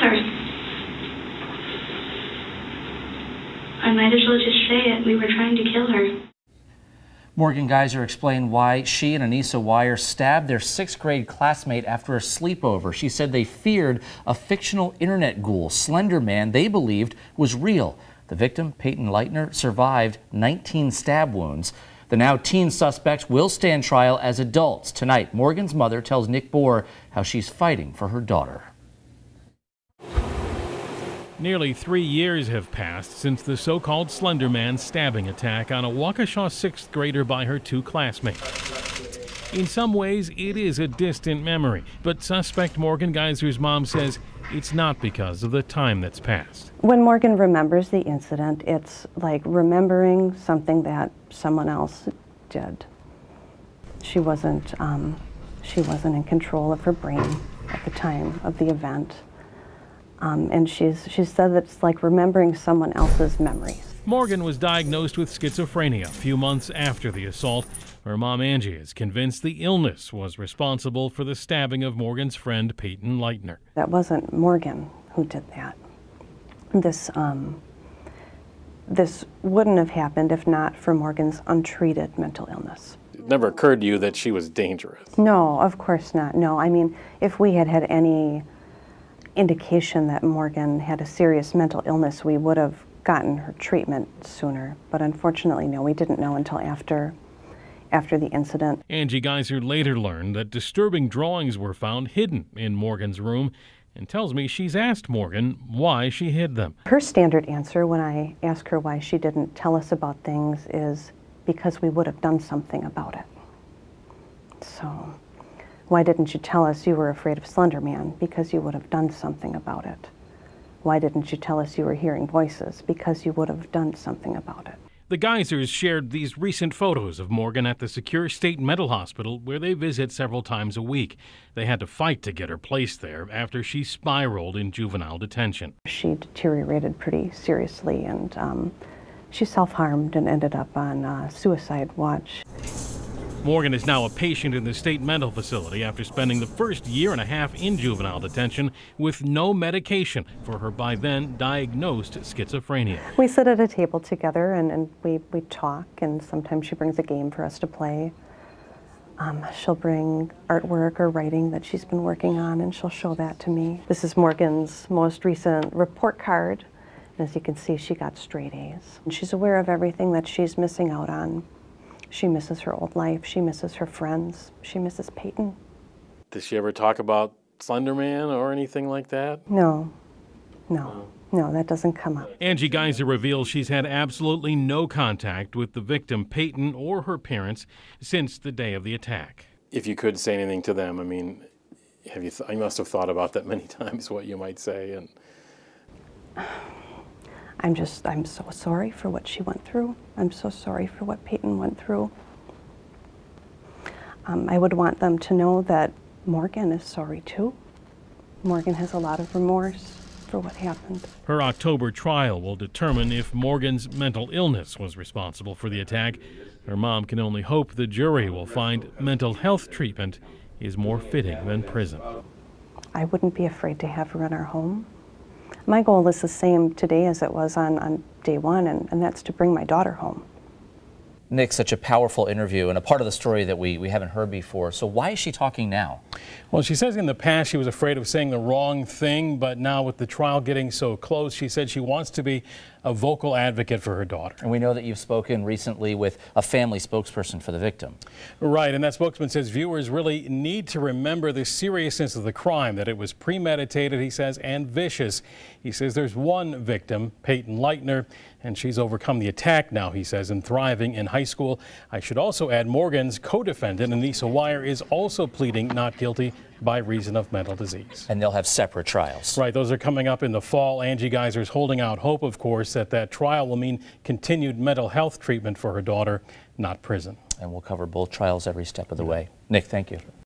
her. I might as well just say it. We were trying to kill her. Morgan Geyser explained why she and Anissa Weier stabbed their sixth grade classmate after a sleepover. She said they feared a fictional internet ghoul, Slender Man, they believed was real. The victim, Payton Leutner, survived 19 stab wounds. The now teen suspects will stand trial as adults. Tonight, Morgan's mother tells Nick Bohr how she's fighting for her daughter. Nearly three years have passed since the so called Slender Man stabbing attack on a Waukesha sixth grader by her two classmates. In some ways, it is a distant memory, but suspect Morgan Geyser's mom says it's not because of the time that's passed. When Morgan remembers the incident, it's like remembering something that someone else did. She wasn't, um, she wasn't in control of her brain at the time of the event. Um, and she's, she said that it's like remembering someone else's memories. Morgan was diagnosed with schizophrenia a few months after the assault. Her mom, Angie, is convinced the illness was responsible for the stabbing of Morgan's friend, Payton Leutner. That wasn't Morgan who did that. This, um, this wouldn't have happened if not for Morgan's untreated mental illness. It never occurred to you that she was dangerous. No, of course not. No, I mean, if we had had any indication that Morgan had a serious mental illness, we would have gotten her treatment sooner. But unfortunately, no, we didn't know until after after the incident. Angie Geyser later learned that disturbing drawings were found hidden in Morgan's room and tells me she's asked Morgan why she hid them. Her standard answer when I ask her why she didn't tell us about things is because we would have done something about it. So why didn't you tell us you were afraid of Slender Man? Because you would have done something about it. Why didn't you tell us you were hearing voices? Because you would have done something about it. The Geysers shared these recent photos of Morgan at the Secure State Mental Hospital, where they visit several times a week. They had to fight to get her placed there after she spiraled in juvenile detention. She deteriorated pretty seriously and um, she self harmed and ended up on uh, suicide watch. Morgan is now a patient in the state mental facility after spending the first year and a half in juvenile detention with no medication for her by then diagnosed schizophrenia. We sit at a table together and, and we, we talk, and sometimes she brings a game for us to play. Um, she'll bring artwork or writing that she's been working on, and she'll show that to me. This is Morgan's most recent report card. And As you can see, she got straight A's. And she's aware of everything that she's missing out on. She misses her old life. She misses her friends. She misses Payton. Does she ever talk about Slender Man or anything like that? No, no, no, that doesn't come up. Angie Geyser reveals she's had absolutely no contact with the victim, Payton, or her parents since the day of the attack. If you could say anything to them, I mean, have you? Th- I must have thought about that many times. What you might say, and I'm just, I'm so sorry for what she went through. I'm so sorry for what Payton went through. Um, I would want them to know that Morgan is sorry too. Morgan has a lot of remorse for what happened. Her October trial will determine if Morgan's mental illness was responsible for the attack. Her mom can only hope the jury will find mental health treatment is more fitting than prison. I wouldn't be afraid to have her in our home. My goal is the same today as it was on, on day one, and, and that's to bring my daughter home. Nick, such a powerful interview and a part of the story that we, we haven't heard before. So why is she talking now? Well, she says in the past she was afraid of saying the wrong thing, but now with the trial getting so close, she said she wants to be a vocal advocate for her daughter. And we know that you've spoken recently with a family spokesperson for the victim. Right, and that spokesman says viewers really need to remember the seriousness of the crime, that it was premeditated, he says, and vicious. He says there's one victim, Payton Leutner, and she's overcome the attack now, he says, and thriving in high school. I should also add Morgan's co-defendant, Anissa Weier, is also pleading not guilty by reason of mental disease. And they'll have separate trials. Right, those are coming up in the fall. Angie Geyser is holding out hope, of course, that that trial will mean continued mental health treatment for her daughter, not prison. And we'll cover both trials every step of the way. Nick, thank you.